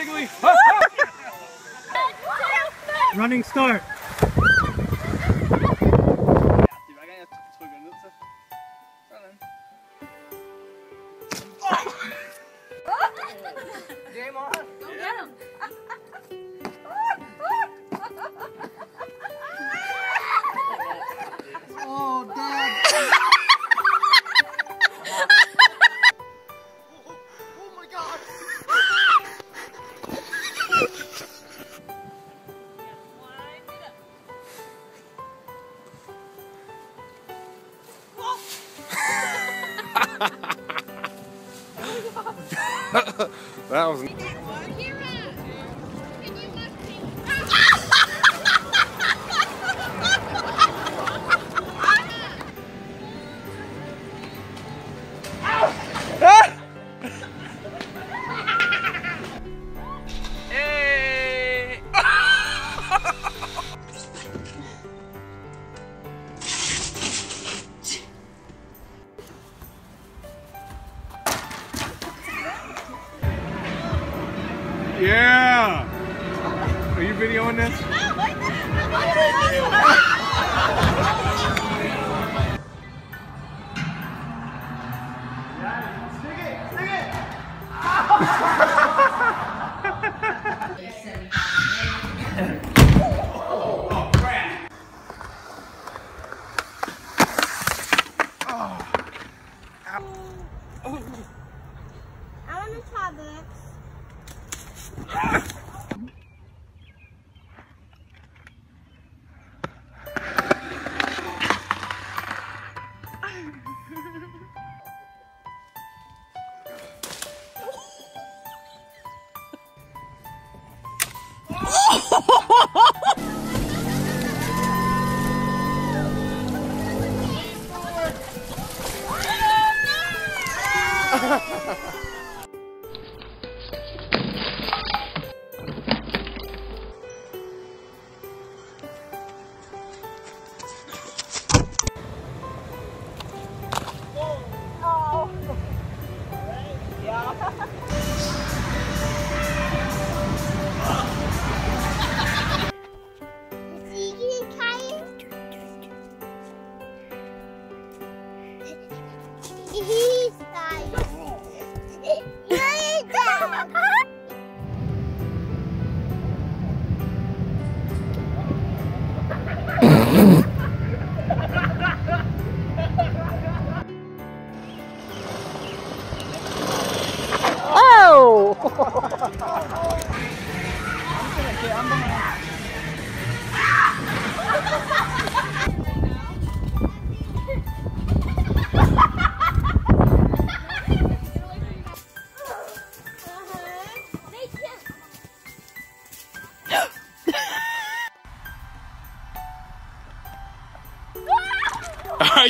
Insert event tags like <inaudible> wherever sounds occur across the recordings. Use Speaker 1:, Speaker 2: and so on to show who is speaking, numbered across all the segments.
Speaker 1: Wiggly. <laughs> Running start. <laughs>
Speaker 2: that was. Publix.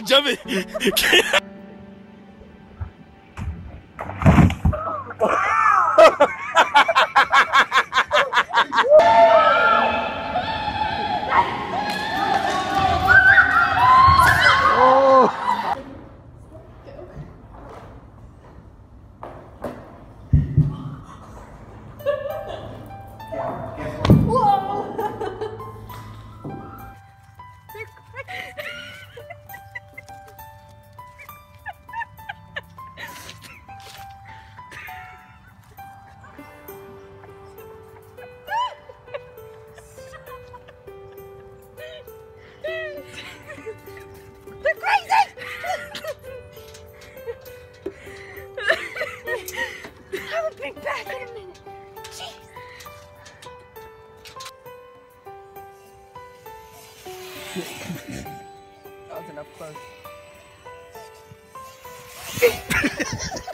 Speaker 2: Vai, <laughs> jump!
Speaker 3: I couldn't move. Jeez.
Speaker 4: that was enough close. <laughs>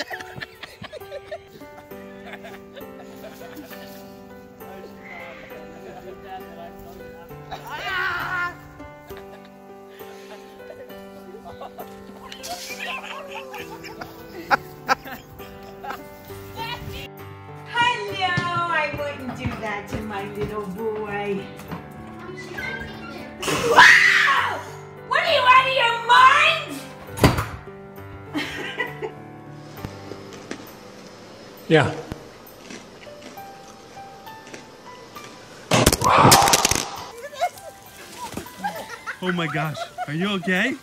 Speaker 1: Yeah. oh my gosh, are you okay?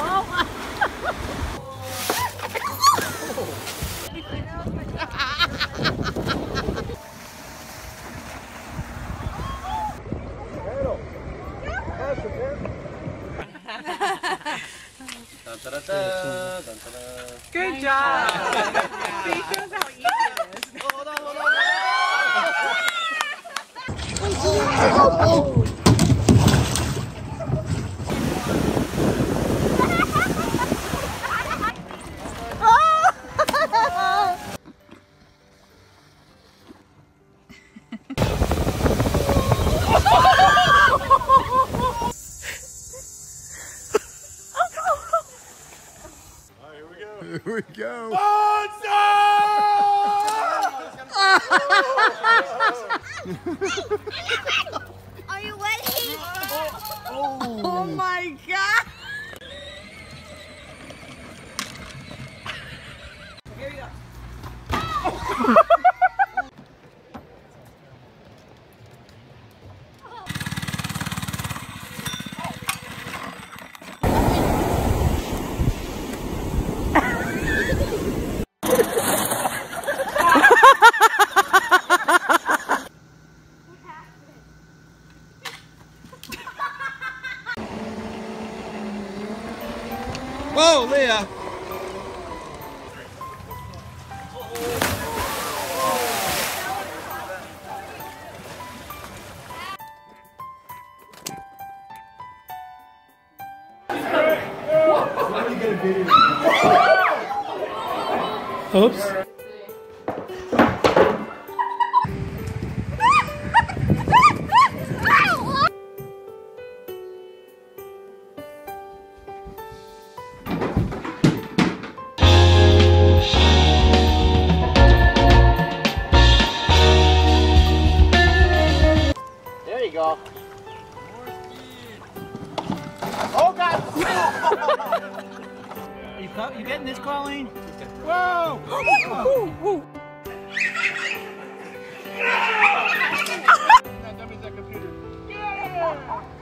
Speaker 3: Oh.
Speaker 5: Good job. See, shows how easy it is.
Speaker 4: Hold on, hold on.
Speaker 2: Here we go.
Speaker 3: Oh, Are you ready?
Speaker 5: Oh my god.
Speaker 4: Leah.
Speaker 1: Oops.
Speaker 4: There <laughs> you go.
Speaker 1: You, you getting this, Colleen?
Speaker 4: Whoa! That dummy's that computer.
Speaker 5: I <laughs>